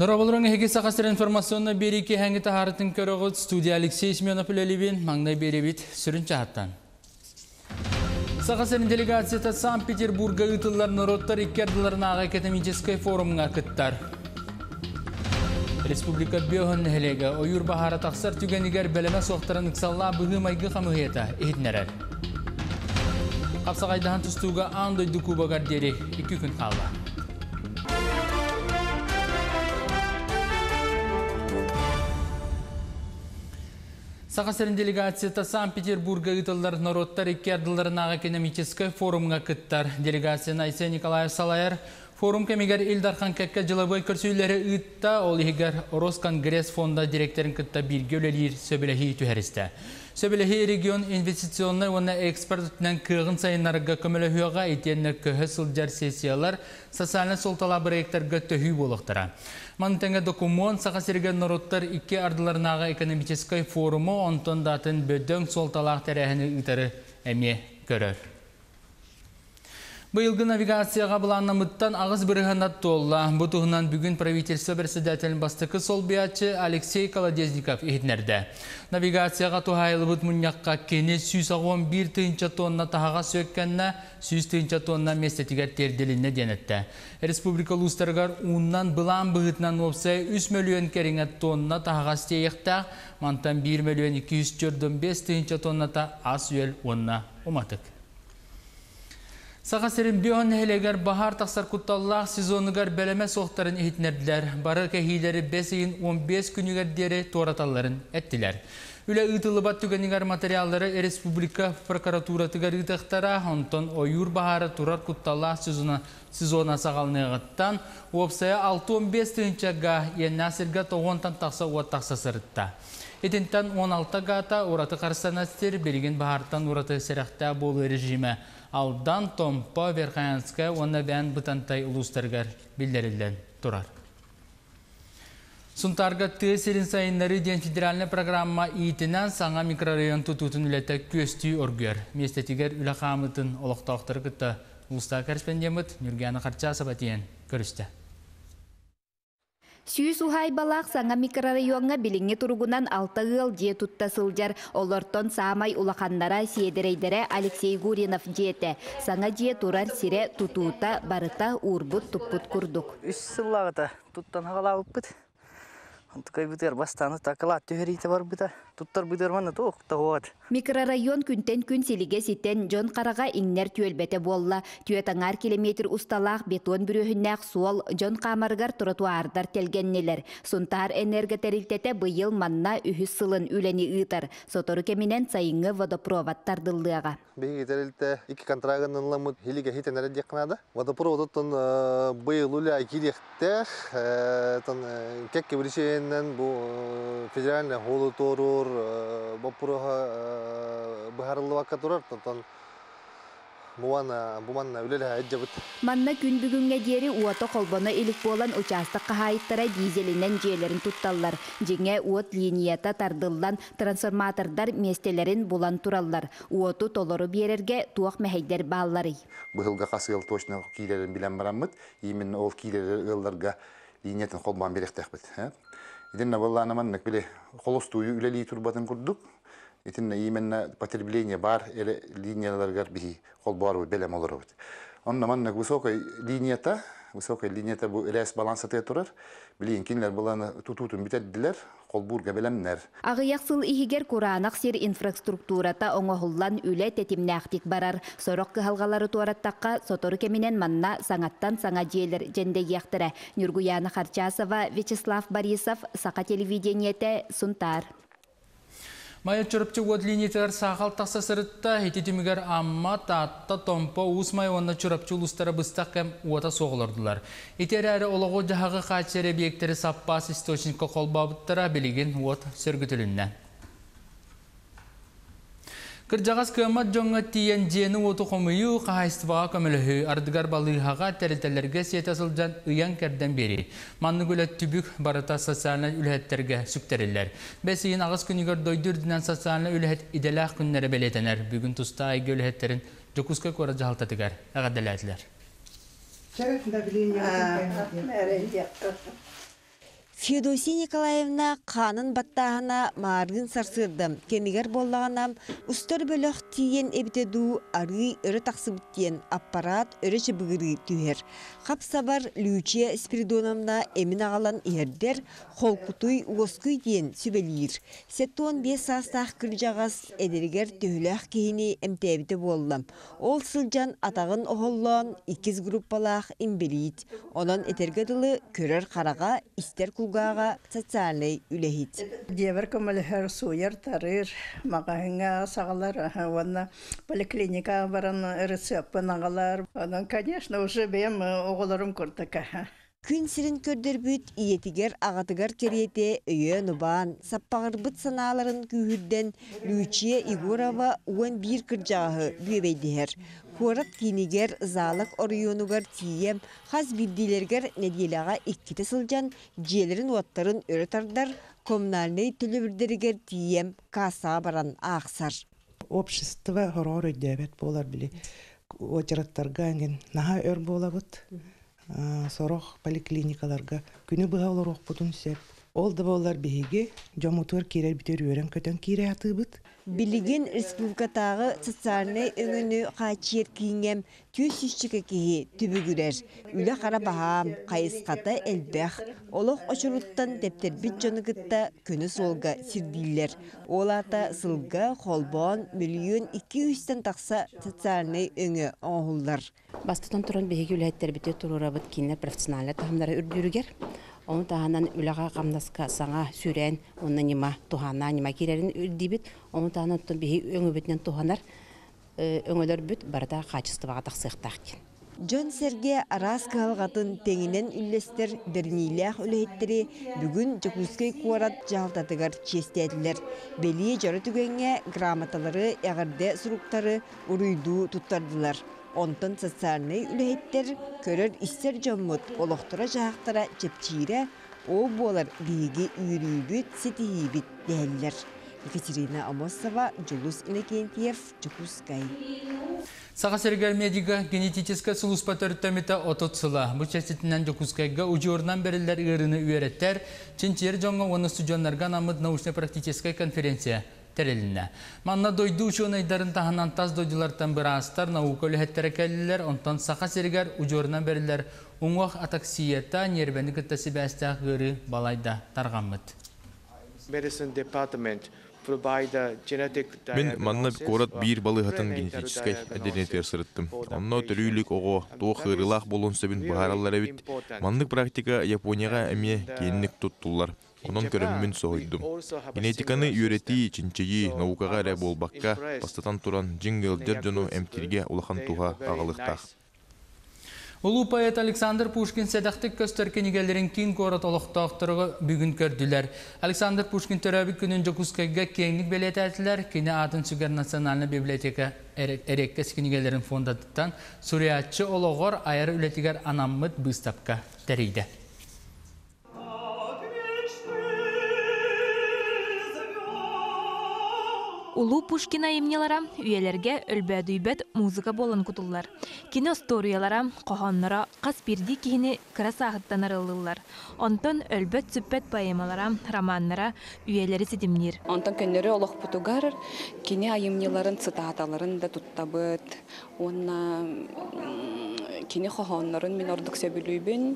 Нұрабылырың әге сақастыр информационна береке хәңгі тахарытын көріғыт студия Алексей Семенов үлелебен маңнай беребет сүрін чағаттан. Сақасырын делегацията Санкт-Петербурга ұтылар народтар иккерділерін аға экономической форумға күттар. Республика Беоғын нәхелегі ойыр бахара тақсар түгенігер бәлеме соқтарын ұқсалла бұғы майғы қамығета ехетнерер. Қапсағайдахан тұстуға андойды кубағар дері 2 күн қалды. Сақасырын делегацията Санкт-Петербурга ұтылар народтар иккерділерін экономической форумға күттар. Делегацияны Айсен Николаев Салайыр Форум кемегер Илдархан кәкке жылабой көрсүйлері ұйтта, ол егер Росконгресс фонда директорын күтті бірге өлелер сөбіліхи түхәрісті. Сөбіліхи регион инвестиционный оны экспортынан кығын сайынларға көміліхуға етенні көхі сылжар сессиялар социальный солтала проекттарға төхі болықтыра. Мантенге документ сақа серген народтар ике ардыларынаға экономической форумы онтон датын бөдөң солталақ тәрәхіні ұйтары әме көрір. Бұйылғы навигацияға бұланна мұттан ағыз біріғанат толла. Бұтығынан бүгін правительство председателін бастықы сол биятчы Алексей Колодезников ехетнерді. Навигацияға тұхайлы бұт мұньяққа кені 111 тыынча тонна тағаға сөккенна 100 тыынча тонна местетігер терделіне денетті. Республика ұстарғар ұннан бұлан бұғытынан опсай 3 миллион керіңет тонна тағаға стейіқтақ, мантан 1 миллион 245 тыынча тонна та ас үйел онна уматық. Саға серін бүйін әлегер бағар тақсар құтталлақ сезонығар бәлеме соқтарын ехетнерділер. Бары кәхейлері 5-15 күнігер дері тораталарын әттілер. Үлі ұтылыбат түгенігер материаллары Республика прокуратуратығар ұтықтара, онтон ойур бағары тұрар құтталлақ сезона сағалынығыттан, опсая 6-15 түнчаға енна сірға тоғонтан тақса уат тақса сырытта. Етінтен 16 гата ораты қарсанастер берген бағартан ораты сәріқта болу режимі алдан Томпа Верхаянская оны бән бұтантай ұлыстарғар білдерілден тұрар. Сұнтарға түйесерін сайынлары ден федеральный программа иетінен саңа микрорайон тұтутын үләті көсті өргер. Местетігер үлі қамытын олықтақтыры күтті ұлыста корреспондеміт Нүргені Қарча Сабатиен көрісті. Сүйіс ухай балақ саңа микрорайонға біліңе тұрғынан алты ғыл же тұтта сылжар олортон саамай улақаннара седерейдері Алексей Гуринов жеті. Саңа же турар сире тутута барыта урбут туппут күрдік. Үш сыллағыта туттан хағалауып бұд. Антықай бұдыр бастаны тақылат түйерейті бар бұда. Туттар бұдыр маны тоқта хоғад. Микрорайон күнтен күн силиге ситен жон қараға иңнер түйелбете болла. Түйетаңар километр усталақ бетон бүрөһүннәк суол жон қамарғар тротуардар телгеннелер. Сунтар энерготерилтете бұйыл манна үхіс сылын үлені ыйтар. Сотору кеминен сайыңы водопроводтар дыллыға. Беги терилте iki контрагын ынламыт хилиге хитенер декнада. Водопроводтон быйыл уля кирехте тон кекке биришенен бу федеральный холу торур бопураха бахарлы вакка турар тон Буана буманна үлеле әҗәбет. Манна күн бүгүнгә дери уата колбона илик болан участок кахайттара дизелинен жээлерин тутталлар. Жеңе уот линията тардылдан трансформатордар местелерин булан тураллар. Уоту толору берерге туак мәһәйдер бааллары. Быһылга касыл точно килерин билен бараммыт. Именно ол килер ылларга линиятын колбан беректәхбит. Иденна боллана маннык биле холостую үлели турбатын курдук. Итинна именно потребление бар или линияларгар бихи кол бар белем олор бит. Онна манна высокой линията, высокой линията бу элес баланса те турар. Билин кинлер буланы тутутун битеддилер, кол бурга белемнер. Агыяк сыл ихигер куранак сир инфраструктурата оңоһуллан үле тетимнәхтик барар. Сорок кыһалгалары туараттакка сотору кеминен манна саңаттан саңа жиелер женде яктыра. Нюргуяна Харчасова, Вячеслав Борисов, Сака телевидениете, Сунтар. Майя чұрыпчы от линиятар сағал тақса сырытта, хететімігер амма татта томпа усмай онна чұрыпчы ұлыстары бұстақ кәм уата соғылырдылар. Етер әрі олығы жағағы қачері бейектері саппас источникқа қолбабыттыра білеген от сөргітілінне. Кыржағас көмат жоңға тиен жені оту қомыйу қағайстываға көмілігі ардыгар балығаға тәрітелерге сетасылжан ұян кәрден бері. Манны көлет түбік барыта социальный үләттерге сүктерілер. Бәсейін ағыз күнігер дойдырдынан социальный үләт иделақ күннері белетенер. Бүгін тұста айғы үләттерін жокуска кора жағалтатыгар. Ағадаләтілер. Феодосия Николаевна қанын баттағына маргын сарсырды. Кемигер боллағанам ұстар бөліқ тиен эбітеду ары өрі тақсыбыттен аппарат өрі жыбығыры түйер. Қап сабар Лючия Спиридоновна эмин ағалан ердер холкутуй уоскуй ден сүбелир. Сеттуан бес састақ кіржағас эдергер төхіләқ кейіні эмтәбіті боллам. Ол сылжан атағын оғоллан икіз группалақ имбелит. Онан этергеділі көрер қараға истер кулгаға социальный үлехит. Дебер көмөлөһөр суяр тарыр магазинга сагалар ванна поликлиника баран рецепт нагалар. Анан конечно уже бем оголорум көрдөк. Күн сирин көрдөрбүт иетигер ағатыгар кериете өйө нубаан саппағырбыт санааларын күйүрден Лючия Игорова уан бир кыржағы бүйебейдihер. Куарак кинигер залык орыюнугар тием хаз биддилергер неделяға икките сылжан жиелерин уаттарын өрөтардар коммунальный төлөбүрдеригер тием каса баран ақсар. общество хорор өйдөбет болар били очараттарга анген наха өр болабыт сорох поликлиникаларга күнү быга олорох бутун сеп ол да болар биһиги жомутуар кирер битер үөрен көтөн кире атыбыт. Билигин республикатағы социальный өңіні қачиет киңем түйіс үшчікі кейі түбігірер. Үлі қара бағам, қайысқата әлбәқ. Олық очыруттан дептербит жонығытта көні солға сирдейлер. Олата сылға холбон миллион 200-тен тақса социальный өңі оңғылдар. Бастытан туран беги үләттер бите турурабыт кинер профессионаллар тахамдары үрдүрүгер. Оны таханан үләға қамнаска саңа сүрен, онна нима тухана, нима кирерин үрдибит. Оны таханан тон беги өңі бүтнен туханар, өңөлөр бүт барда качествоға тақсықтақ. Джон Серге арас калгатын теңінен үллестер дернилях үлеттері бүгін Жакускай куарат жалтатыгар честеділер. Бели жары түгенге грамоталары, яғырде сұруқтары уруйду туттардылар. Онтон социальный үлеттер көрөр истер жоммут олохтора жаақтара жепчире, о болар биги үйрүйбүт, сетихибит дәллер. Екатерина Амосова, Джулус Иннокентьев, Жакускай. Саға сергер медига генетическа сулуспа төрттөміті отот сыла. Бұл частетінен жокускайга ұжорнан берілер үйеріні үйереттер, ченчер жоңға оны студионларға намыд научно-практическая конференция тәреліне. Манна дойду учен айдарын таханан таз дойдылартан бір астар наука өліхеттері кәлілер, онтан сақа сергер берілер ұңуақ атаксиета нербені күттесі бәстәқ ғыры балайда тарғамыд. medicine department Мен манна корат бир балыхатын генетической отделение сырыттым. Онно төрүлүк ого туох хырылах болон сөбүн бахаралар эбит. Маннык практика Японияга эме кейинник туттулар. Онон көрөммүн сойдум. Генетиканы үйрөти чинчеги наукага эле болбакка бастатан туран жиңгылдер жону эмтирге улахан туга агалыктак. Улуу поэт Александр Пушкин седақтық көстер кенегелерін кин корот олықтақтырығы бүгін көрділер. Александр Пушкин төрәбі күнін жокускайга кеңлік белет әтілер, кені атын сүгер национальный библиотека әреккес кенегелерін фондаттан суриятчы олығыр айыр үлетігер анаммыд бұстапқа тәрейді. Улуу Пушкина эмнелара үйелерге өлбәдүйбәт музыка болын кутуллар. Кино сториялара, қохоннара, қас бирди кихини кыра сағыттан арылылар. Онтон өлбәт сүппәт поэмалара, романнара үйелері сидимнир. Онтон көннөрү олох путугар кине айымнеларын цитаталарын да туттабыт. Онна кине хохоннарын мен ордук сөбүлүйбүн.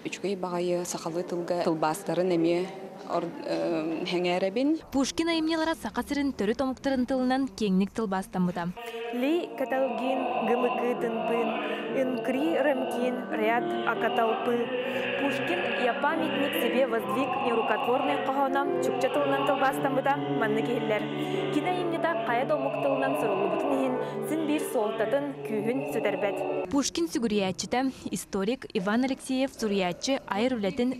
Үчкөй багайы сакалы тылга тылбастарын эме хәңәрәбин. Пушкин айымнелара сақасырын төрі томуктарын тылынан кеңнік тыл бастамыда. Ли каталгин гымыкы тынпын, инкри рымкин ряд акаталпы. Пушкин я памятник себе воздвиг нерукотворный қоғонам чукча тылынан тыл бастамыда манны кейлер. Кина имнеда қая томук тылынан сұрылыбытын ехін, сін бір солтатын күйін сүдәрбәт. Пушкин сүгүрияччыта историк Иван Алексеев сурьяччы айыр үлетін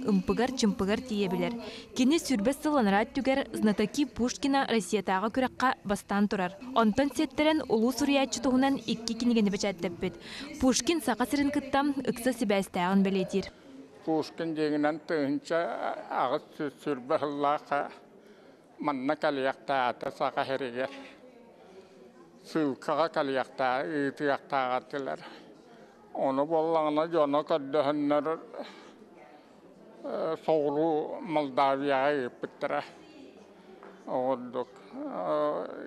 тие білер. Кені сүрбес сыланыра түгер знатоки Пушкина Россиятағы күрәкқа бастан тұрар. Онтан сеттерен улу сурьяччы туғынан икки кинегені бәчәттеппет. Пушкин сақа сірін кыттам ыкса сибәстәғын белетир. Пушкин дегенен тыынча ағыз сүрбе хыллақа манна калияқта аты сақа херегер. Сылқаға калияқта, ытияқтаға тилер. Оны боллағына жоны соғылу Молдавияға еппіттіра. Оғылдық.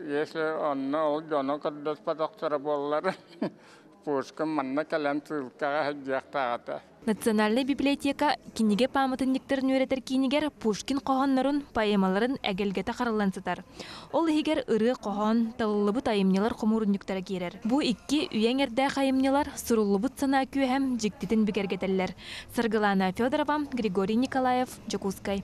Если онны ол патақтары болалар, пушкын манна. Национальный библиотека киниге памытынниктарын өретер кинигер Пушкин қоғаннарын, поэмаларын әгелгеті қарылансытар. Ол егер ыры қоған, талылыбы тайымнелар қомурынниктары керер. Бу икки үйен әрді қайымнелар сұрулыбыт сана күй һәм жіктетін бігергетелер. Саргалана Федорова, Григорий Николаев, Джакускай.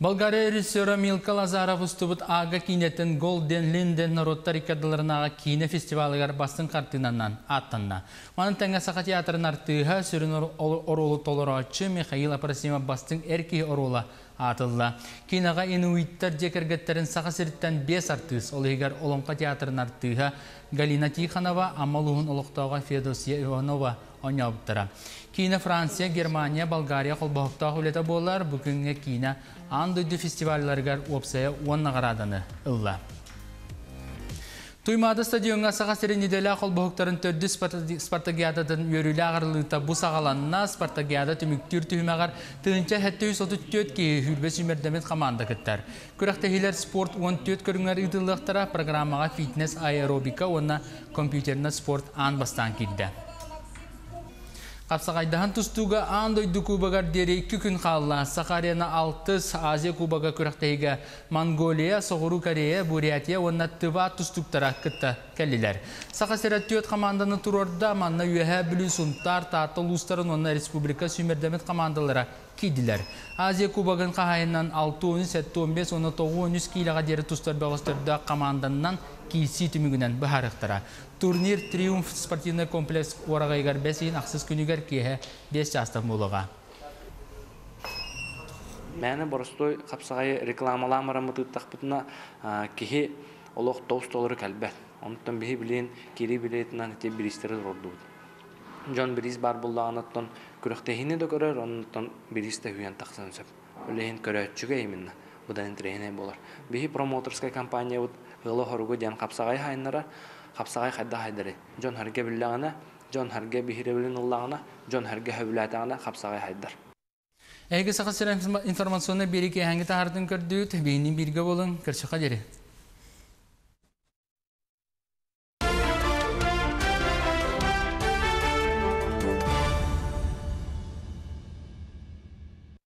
Болгария режиссері Милка Лазаров ұстыбыт ага кинетін Голден Линден народтар икадыларынаға кине фестивалыгар бастың картинаннан аттанна. Манын тәңі сақа театрын артыға сүрін оролы толырачы Михаил Апарасима бастың әркей орола атылла. Кинаға инуиттар жекергеттерін сақа сіріттен бес артыз, ол егер Олонқа театрын артыға Галина Тиханова, Амалуғын олықтауға Федосия Иванова ойнауыптыра. Кина Франция, Германия, Болгария қолбақта хүлеті болар, бүгінгі Кина андойды фестивальларгар опсая уанна қараданы ылла. Туймады стадионға саға сірі неделі қолбақтарын төрді спартагиададан өрілі ағырлыта бұ сағаланына спартагиада түміктір түймеғар тұғынча хәтті 134 кейі хүрбес өмірдемет команда кіттар. Күрәқтәхилер спорт 14 көріңер үділіқтара программаға фитнес аэробика, онна компьютерна спорт ан бастан келді. Қапсағайдахан тұстуға андойды кубагар дері 2 күн қалла. Сақарияна 6 Азия кубага күрақтайға Монголия, Соғыру Корея, Буриатия, онна тыва тұстуктара кітті кәлілер. Сақа сераттиот команданы тұрорда манна үйәһә білі сұнтар, татыл ұстарын онна республика сүймердемет командалара кидилер. Азия кубагын қағайынан 6-13-15, 19-13 кейлаға дері тұстар бағыстырда команданнан кейсі түмігінен бұхарықтыра. Турнир Триумф спортивный комплекс орағайғар бәсейін ақсыз күнігер кейі 5 жастық молыға. Мәні бұрыстой қапсағай рекламаламара мұтыттақ бұтына кеге олық тоус толыры кәлбәт. Онықтан бігі білейін, кері білейтінен те бірістері ұрды Жон біріз бар бұллағанаттан күріқтехіне де көрер, онықтан біріз де тақсан сөп. Өлейін көрәтчіге емінна. Бұдан трейне болар. Бігі промоторская компания бұд ғылы хоргу ден қапсағай хайнара, қапсағай қайда хайдары. Жон харге біллағана, жон харге бихиребілін ұллағана, жон харге хөбіләтағана қапсағай хайдар. Әйгі сақасыр информационны береке әңгі тағардың көрдіт, бейінен бірге болың, көршіға дере.